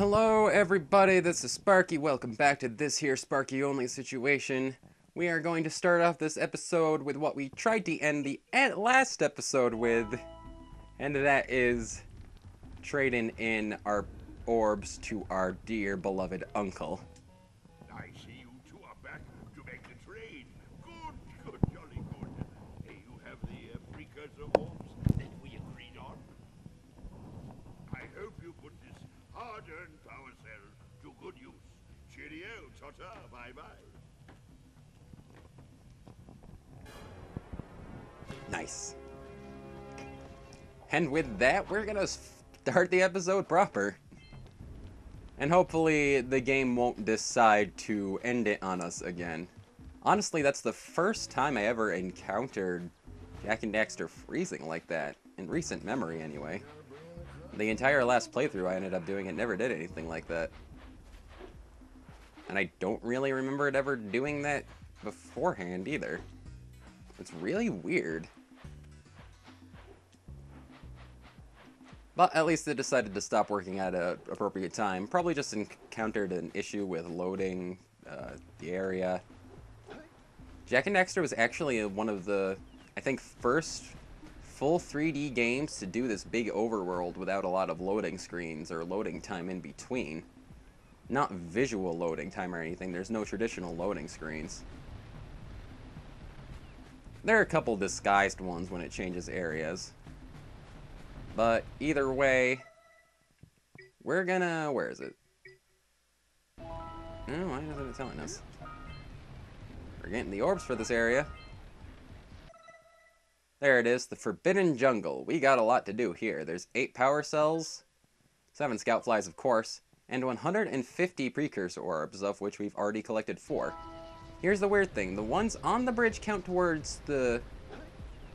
Hello everybody, this is Sparky. Welcome back to this here Sparky only situation. We are going to start off this episode with what we tried to end the last episode with, and that is trading in our orbs to our dear beloved uncle. I see you two are back to make the trade. Good, good, jolly good. Hey, you have the uh, precursor orbs that we agreed on. I hope you put this hard-earned power cell to good use. Ta-ta, bye-bye. Nice. And with that, we're gonna start the episode proper. And hopefully the game won't decide to end it on us again. Honestly, that's the first time I ever encountered Jak and Daxter freezing like that. In recent memory, anyway. The entire last playthrough I ended up doing, it never did anything like that. And I don't really remember it ever doing that beforehand, either. It's really weird. But at least it decided to stop working at an appropriate time. Probably just encountered an issue with loading uh, the area. Jak and Daxter was actually one of the, I think, first full 3D games to do this big overworld without a lot of loading screens or loading time in between. Not visual loading time or anything, there's no traditional loading screens. There are a couple disguised ones when it changes areas. But either way, we're gonna... Where is it? Oh, why isn't it telling us? We're getting the orbs for this area. There it is, the Forbidden Jungle. We got a lot to do here. There's 8 power cells, 7 scout flies of course, and 150 precursor orbs, of which we've already collected 4. Here's the weird thing. The ones on the bridge count towards the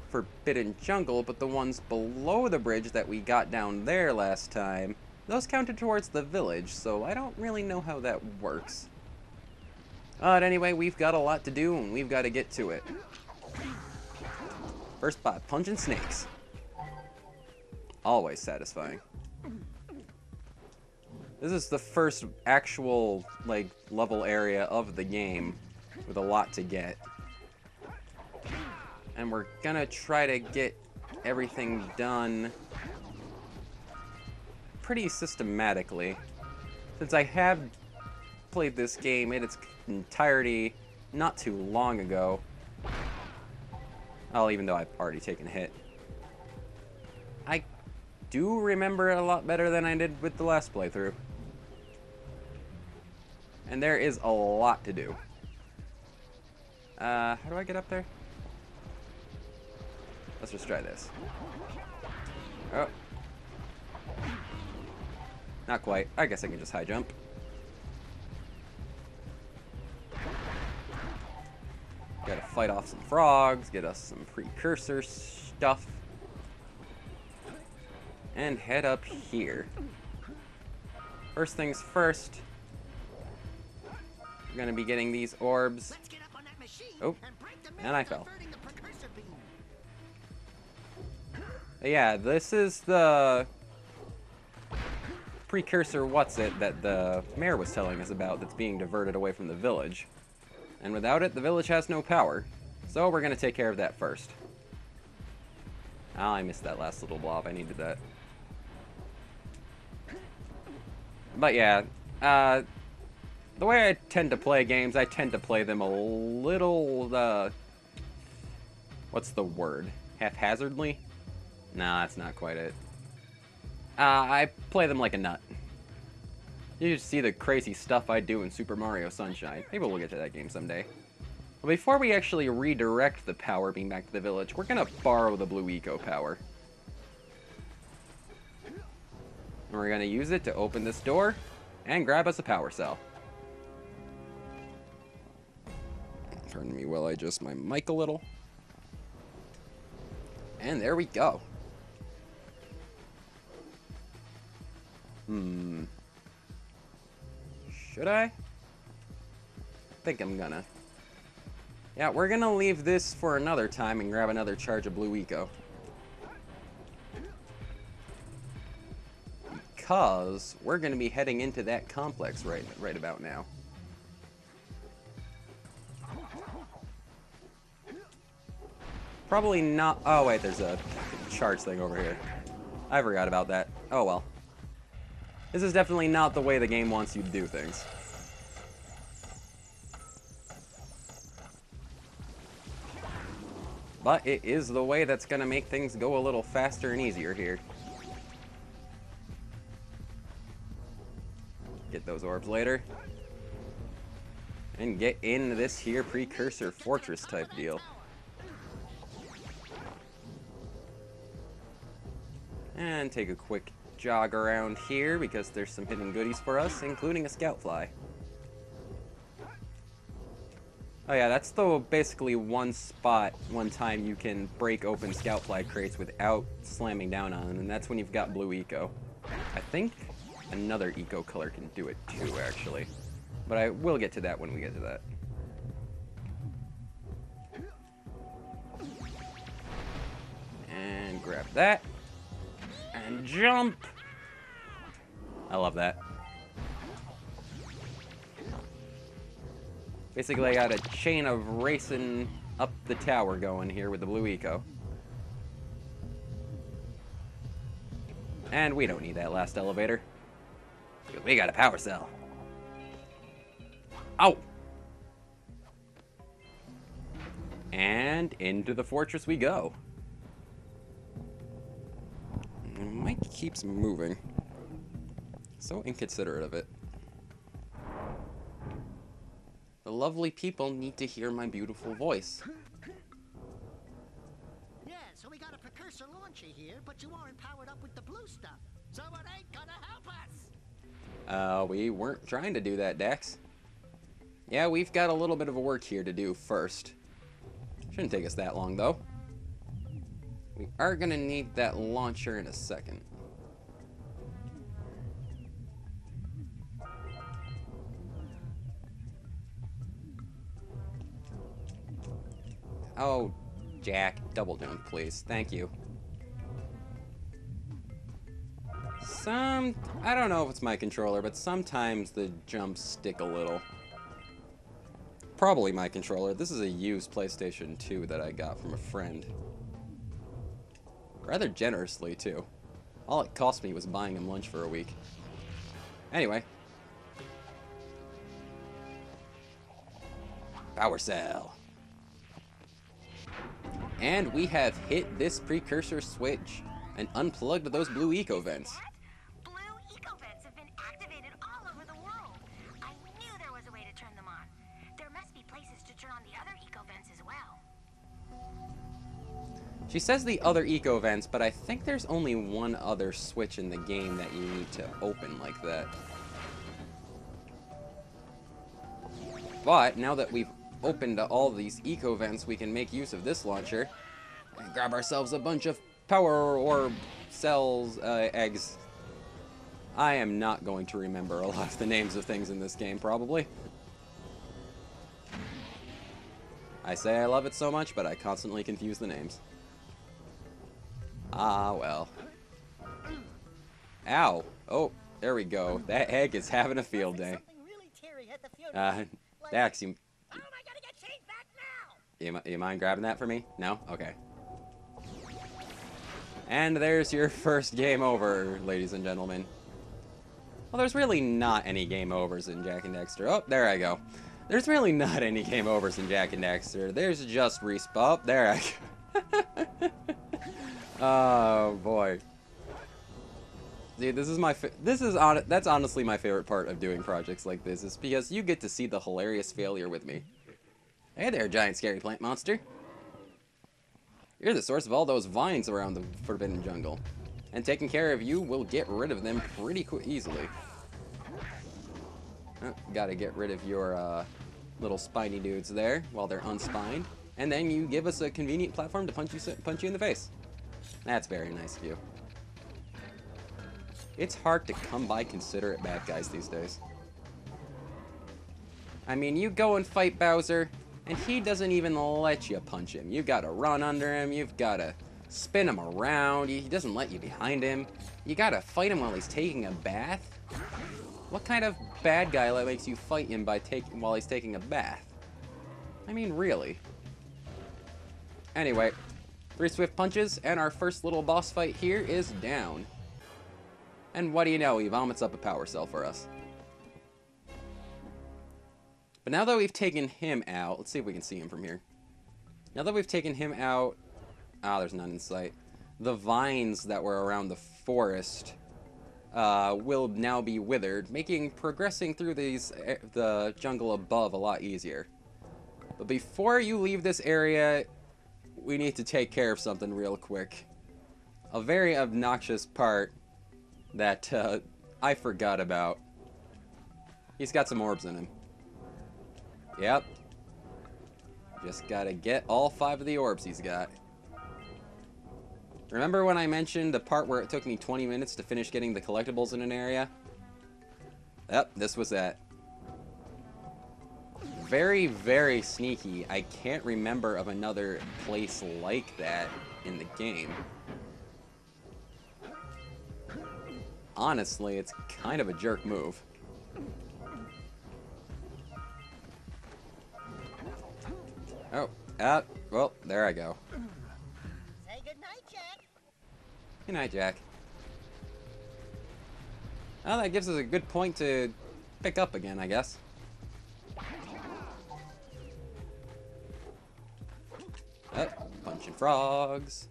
Forbidden Jungle, but the ones below the bridge that we got down there last time, those counted towards the village, so I don't really know how that works. But anyway, we've got a lot to do, and we've got to get to it. First by punching snakes. Always satisfying. This is the first actual, like, level area of the game with a lot to get. And we're gonna try to get everything done pretty systematically. Since I have played this game in its entirety not too long ago. Well, even though I've already taken a hit. I do remember it a lot better than I did with the last playthrough. And there is a lot to do. Uh, how do I get up there? Let's just try this. Oh. Not quite. I guess I can just high jump. Gotta fight off some frogs, get us some precursor stuff. And head up here. First things first, we're gonna be getting these orbs. Oh, and I fell. Yeah, this is the precursor what's it that the mayor was telling us about that's being diverted away from the village. And without it, the village has no power. So we're gonna take care of that first. Oh, I missed that last little blob. I needed that. But yeah, uh, the way I tend to play games, I tend to play them a little, uh, what's the word? Haphazardly? Nah, that's not quite it. Uh, I play them like a nut. You just see the crazy stuff I do in Super Mario Sunshine. Maybe we'll get to that game someday. But before we actually redirect the power beam back to the village, we're gonna borrow the blue eco power. And we're gonna use it to open this door and grab us a power cell. Pardon me while I adjust my mic a little. And there we go. Hmm. Should I? I think I'm gonna. Yeah, we're gonna leave this for another time and grab another charge of Blue Eco. because we're to be heading into that complex right right about now. Probably not. Oh wait, there's a charge thing over here. I forgot about that. Oh well. This is definitely not the way the game wants you to do things. But it is the way that's going to make things go a little faster and easier here. Get those orbs later. And get in this here precursor fortress type deal. And take a quick jog around here because there's some hidden goodies for us, including a scout fly. Oh yeah, that's the basically one spot, one time you can break open scout fly crates without slamming down on them, and that's when you've got blue eco. I think another eco color can do it too, actually. But I will get to that when we get to that. And grab that. And jump! I love that. Basically, I got a chain of racing up the tower going here with the blue eco. And we don't need that last elevator. We got a power cell. Ow! And into the fortress we go. Mic keeps moving. So inconsiderate of it. The lovely people need to hear my beautiful voice. Yeah, so we got a precursor launcher here, but you aren't powered up with the blue stuff. So it ain't gonna help us. Uh, we weren't trying to do that, Dax. Yeah, we've got a little bit of a work here to do first. Shouldn't take us that long, though. We are gonna need that launcher in a second. Oh, Jak, double jump, please. Thank you. Some... I don't know if it's my controller, but sometimes the jumps stick a little. Probably my controller. This is a used PlayStation 2 that I got from a friend. Rather generously, too. All it cost me was buying him lunch for a week. Anyway. Power cell. And we have hit this precursor switch and unplugged those blue eco vents. She says the other eco vents, but I think there's only one other switch in the game that you need to open like that. But now that we've opened all these eco vents, we can make use of this launcher and grab ourselves a bunch of power orb cells, uh, eggs. I am not going to remember a lot of the names of things in this game, probably. I say I love it so much, but I constantly confuse the names. Ah, well. Ow. Oh, there we go. That egg is having a field day. Something really teary at the funeral. Uh, Dax, you, How am I gonna get changed back now? you, you mind grabbing that for me? No? Okay. And there's your first game over, ladies and gentlemen. Well, there's really not any game overs in Jak and Daxter. Oh, there I go. There's really not any game overs in Jak and Daxter. There's just respawn. Oh, there I go. oh, boy. Dude, this is my this is on that's honestly my favorite part of doing projects like this is because you get to see the hilarious failure with me. Hey there, giant scary plant monster. You're the source of all those vines around the Forbidden Jungle. And taking care of you will get rid of them pretty easily. Uh, gotta get rid of your uh, little spiny dudes there while they're unspined. And then you give us a convenient platform to punch you, punch you in the face. That's very nice of you. It's hard to come by considerate bad guys these days. I mean, you go and fight Bowser, and he doesn't even let you punch him. You've gotta run under him, you've gotta spin him around, he doesn't let you behind him. You gotta fight him while he's taking a bath? What kind of bad guy that makes you fight him by taking while he's taking a bath? I mean, really. Anyway, three swift punches, and our first little boss fight here is down. And what do you know, he vomits up a power cell for us. But now that we've taken him out, let's see if we can see him from here. Now that we've taken him out, ah, there's none in sight. The vines that were around the forest uh, will now be withered, making progressing through these eh, the jungle above a lot easier. But before you leave this area, we need to take care of something real quick. A very obnoxious part that uh, I forgot about. He's got some orbs in him. Yep. Just gotta get all five of the orbs he's got. Remember when I mentioned the part where it took me 20 minutes to finish getting the collectibles in an area? Yep, this was that. Very, very sneaky. I can't remember of another place like that in the game. Honestly, it's kind of a jerk move. Oh, ah, well, there I go. Say goodnight, Jak. Good night, Jak. Well, that gives us a good point to pick up again, I guess. Punching frogs.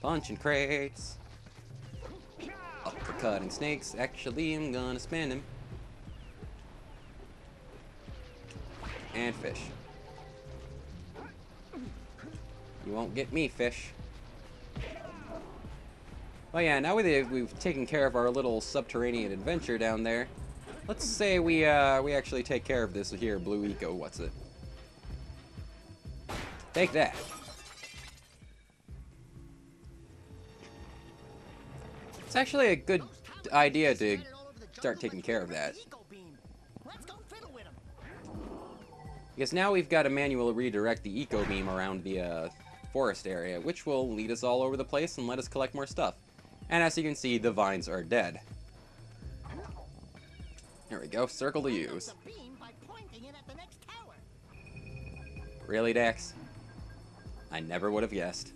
Punching crates. Uppercutting snakes. Actually, I'm gonna spin him. And fish. You won't get me, fish. Well, yeah, now we, we've taken care of our little subterranean adventure down there, let's say we, uh, we actually take care of this here, Blue Eco, what's it? Take that. It's actually a good idea to start taking care of that. Because now we've got to manually redirect the eco beam around the uh, forest area, which will lead us all over the place and let us collect more stuff. And as you can see, the vines are dead. There we go, circle to use. Really, Dax? I never would have guessed.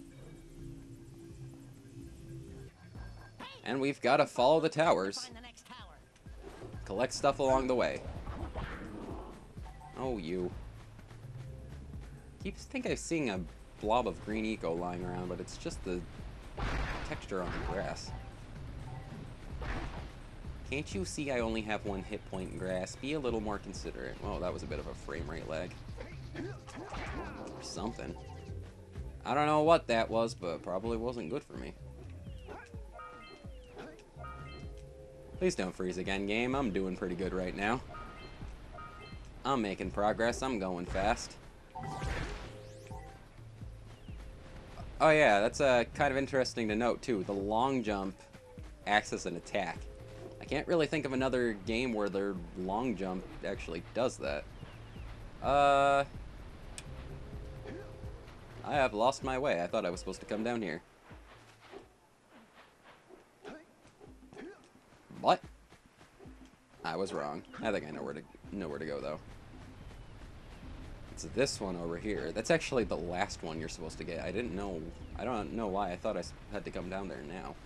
And we've got to follow the towers, Find the next tower. collect stuff along the way. Oh, you. Keeps think I'm seeing a blob of green eco lying around, but it's just the texture on the grass. Can't you see I only have one hit point in grass? Be a little more considerate. Well, that was a bit of a frame rate lag. Or something. I don't know what that was, but probably wasn't good for me. Please don't freeze again, game. I'm doing pretty good right now. I'm making progress. I'm going fast. Oh yeah, that's uh, kind of interesting to note too. The long jump acts as an attack. I can't really think of another game where their long jump actually does that. Uh, I have lost my way. I thought I was supposed to come down here. What? I was wrong. I think I know where to know where to go though. It's this one over here. That's actually the last one you're supposed to get. I didn't know. I don't know why. I thought I had to come down there now.